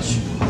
Our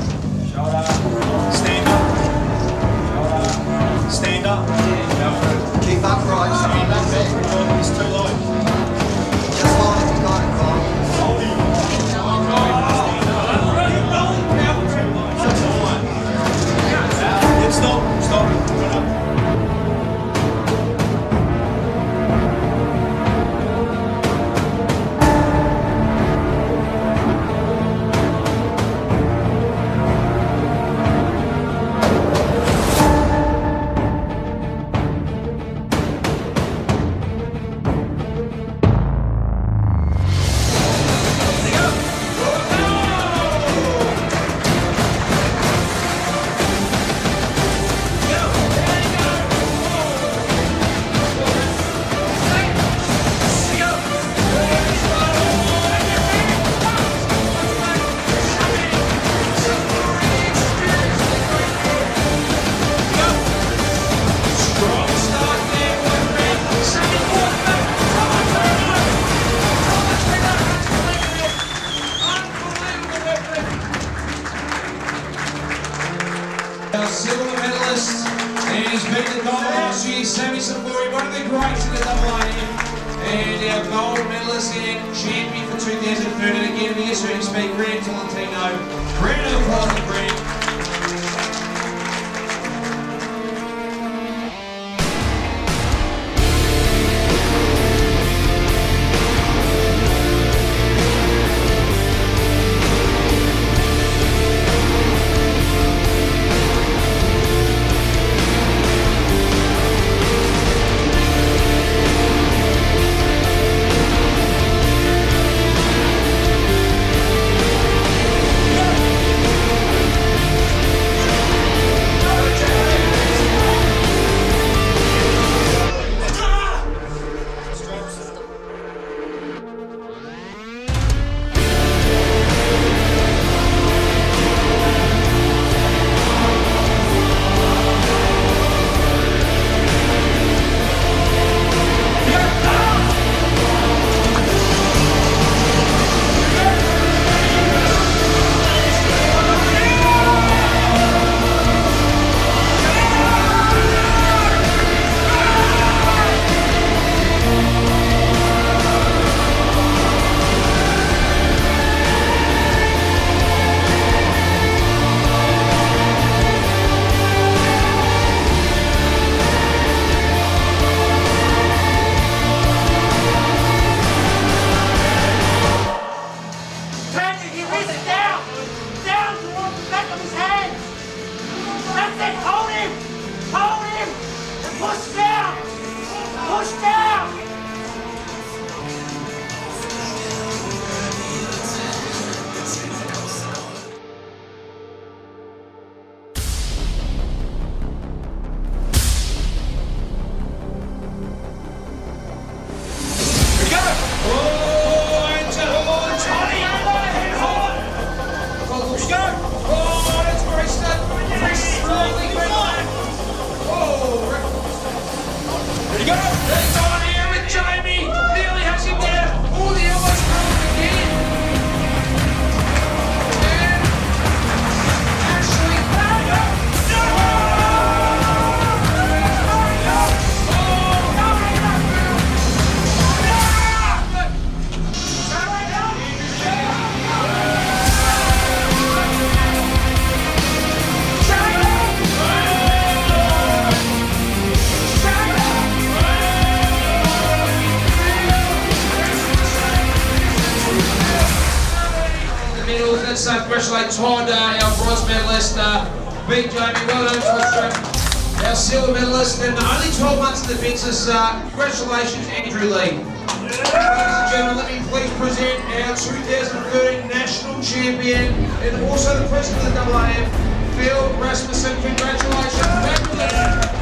congratulate uh, our bronze medalist, uh, beat Jamie. Well done, Todd. Our silver medalist, and only 12 months in the business. Uh, congratulations, Andrew Lee. Ladies and gentlemen, let me please present our 2013 national champion and also the president of the AAF, Phil Rasmussen. Congratulations. Phil.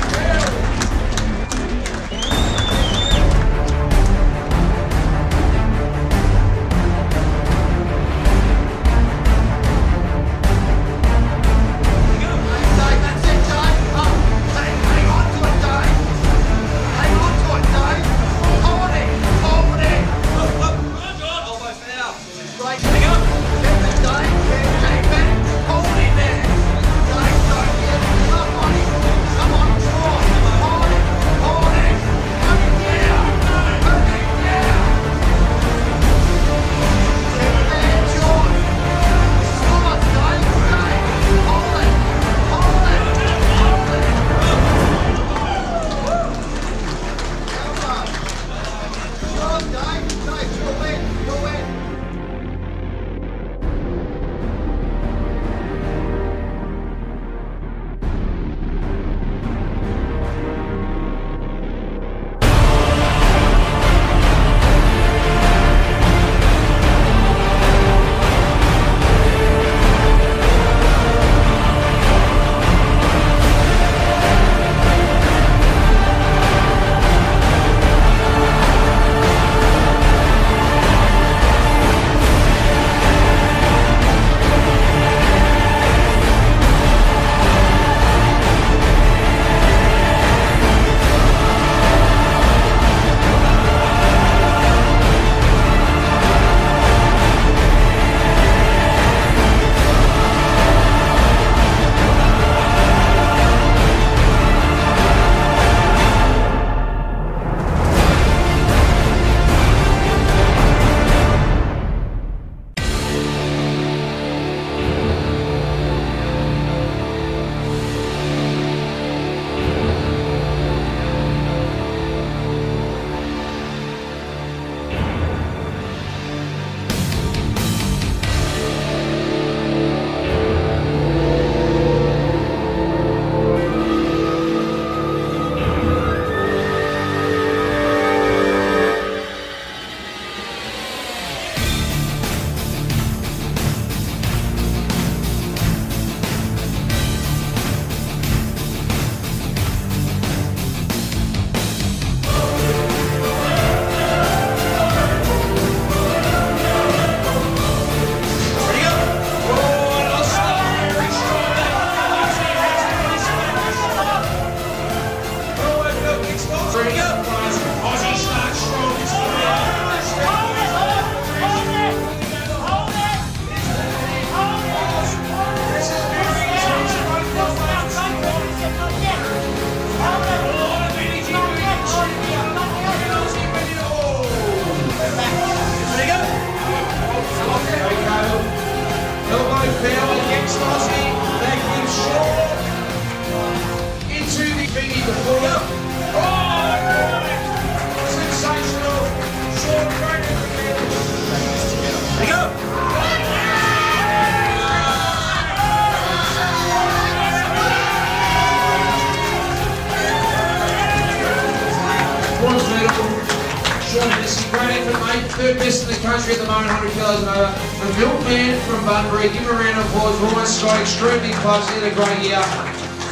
Third best in the country at the moment, 100 kilos and over. The milkman from Bunbury, give him a round of applause. Got extremely close. He had a great year.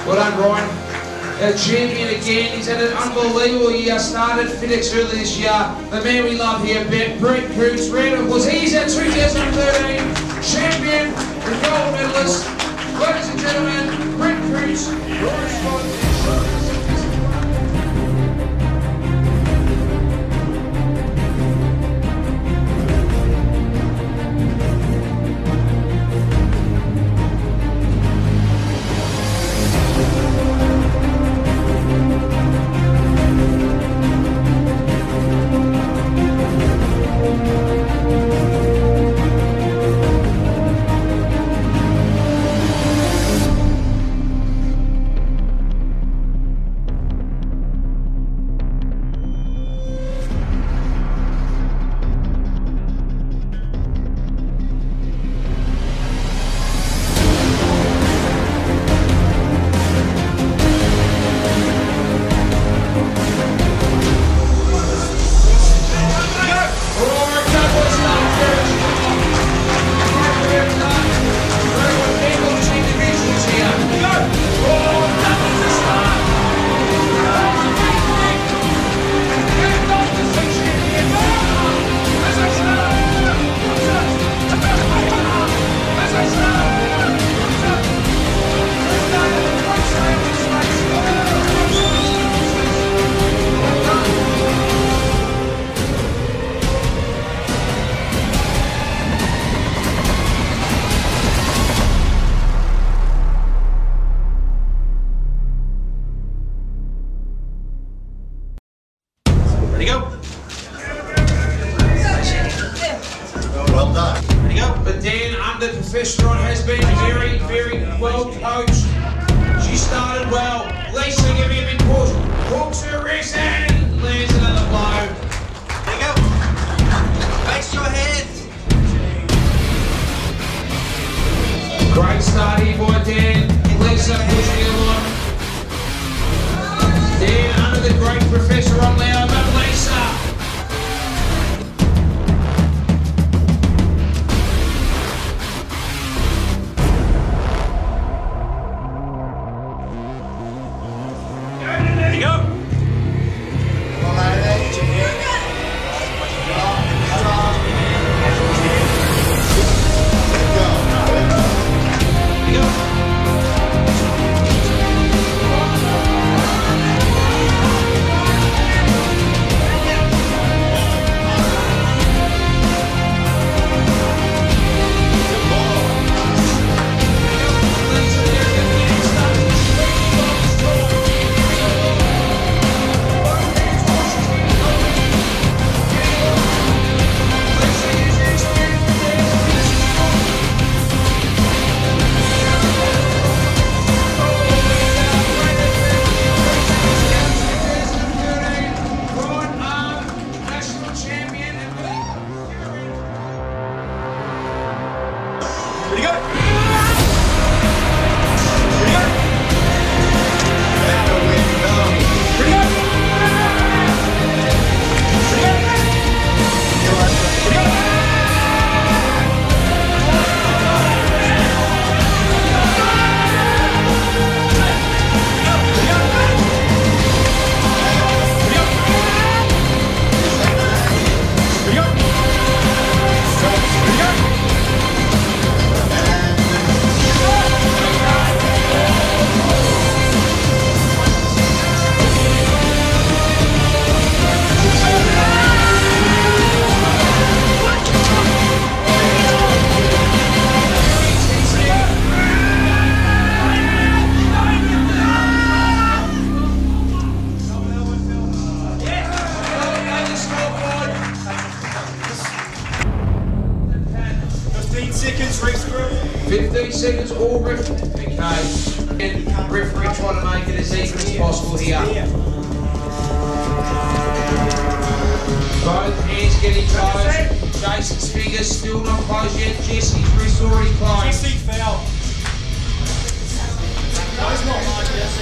Well done, Brian. Our champion again. He's had an unbelievable year. Started FedEx early this year. The man we love here, Brent Coots. Round of applause. He's our 2013 champion, the gold medalist. Ladies and gentlemen, Brent Coots. bronze fish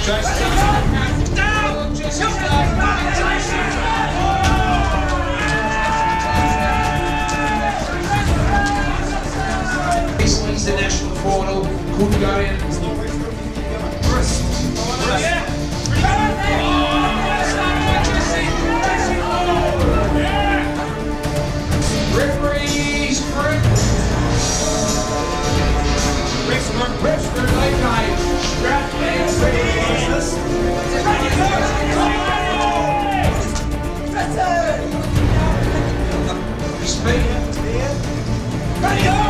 Track's Ready up!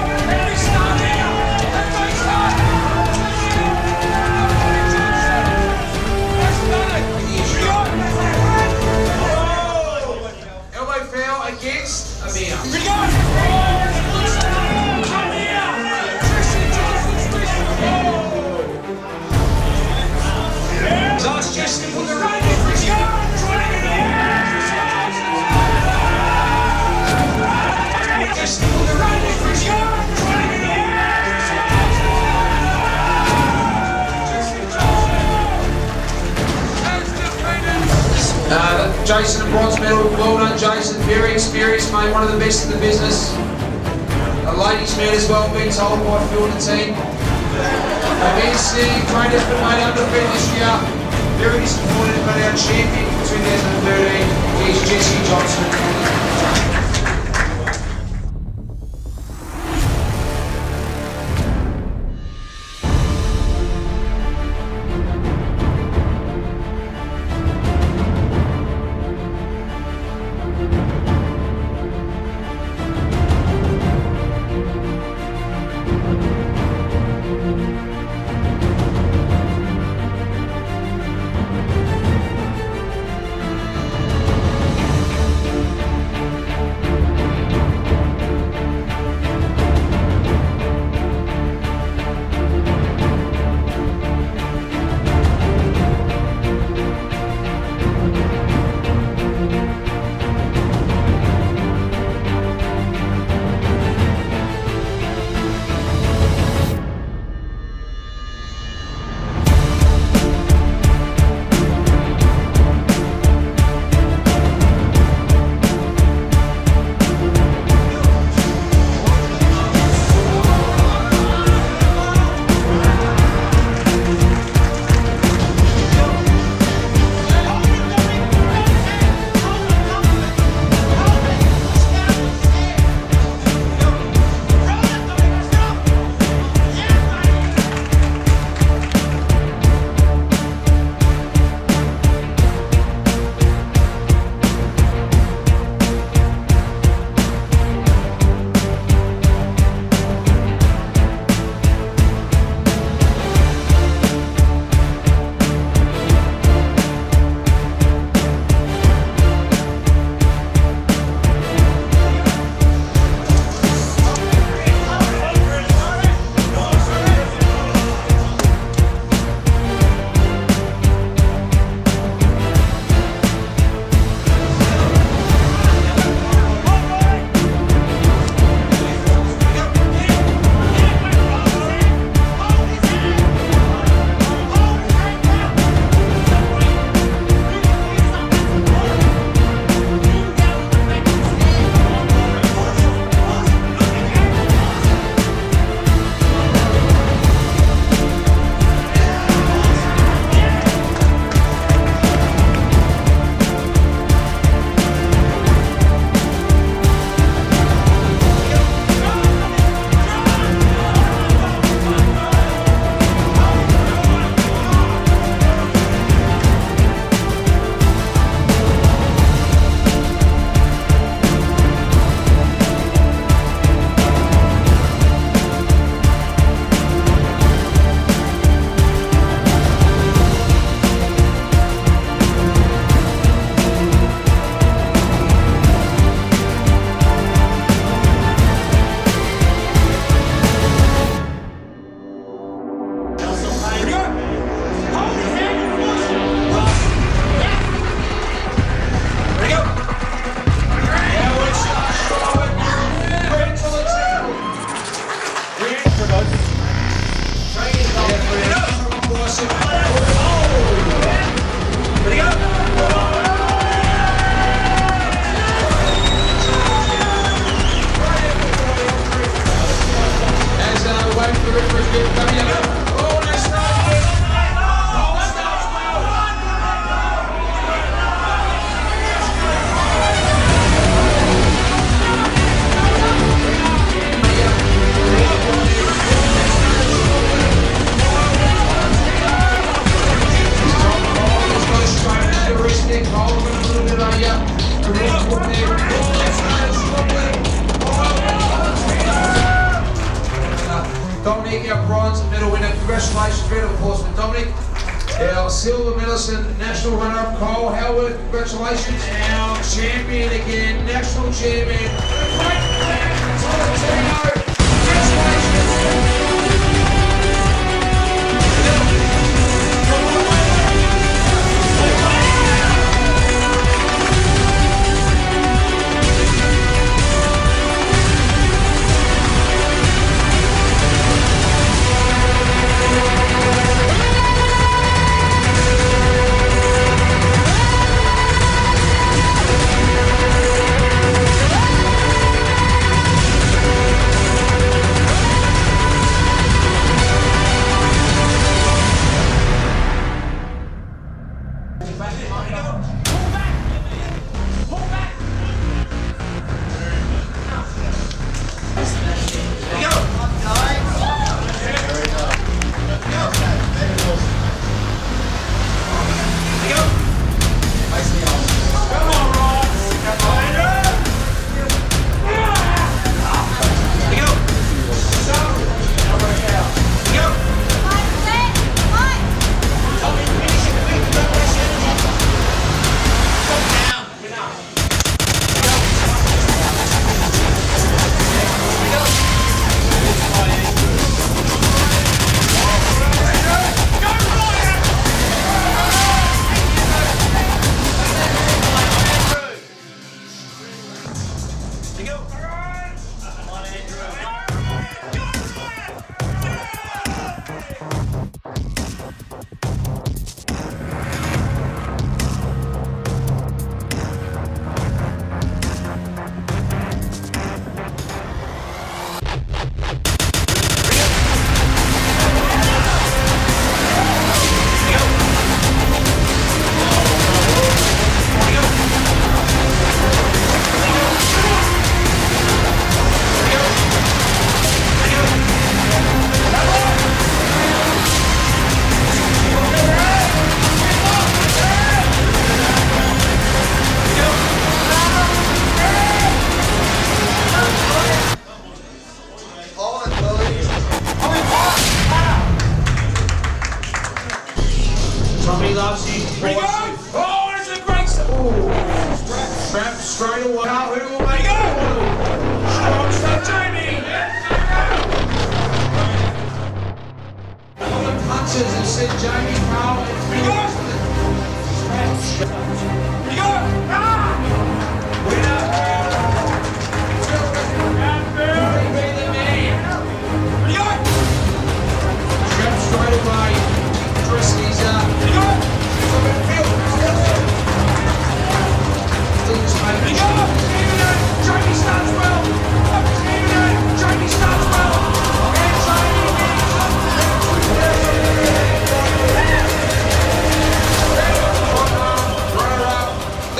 Jason, a bronze medal. Well done, Jason. Very experienced, mate. One of the best in the business. A ladies' man as well, being told by Phil and the team. BC trained us, but made undefeated this year. Very disappointed, but our champion for 2013 is Jesse Johnson.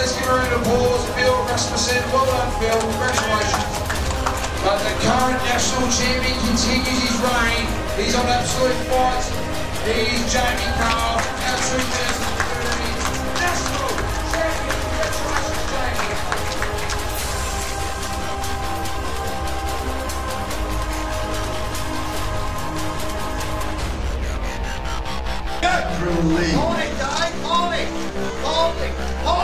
Let's give a round of applause. Phil Rasmussen. Well done, Phil. Congratulations. But the current national champion continues his reign. He's on absolute fights. He's Jamie Carl, our 2030 national champion. Congratulations, Jamie. Hold it, guys. Hold it. Hold it. Hold it,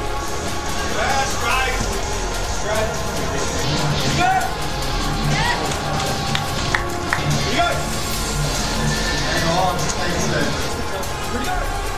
Pretty good.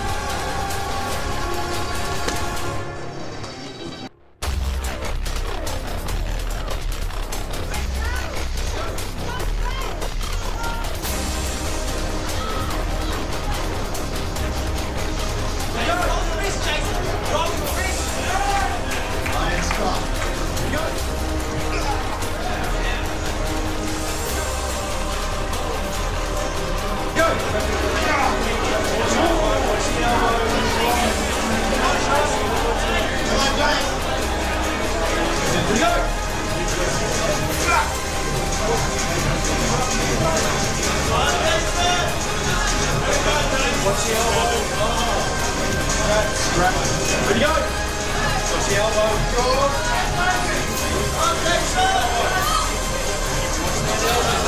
Strap. Ready, go. Watch the elbow. Go.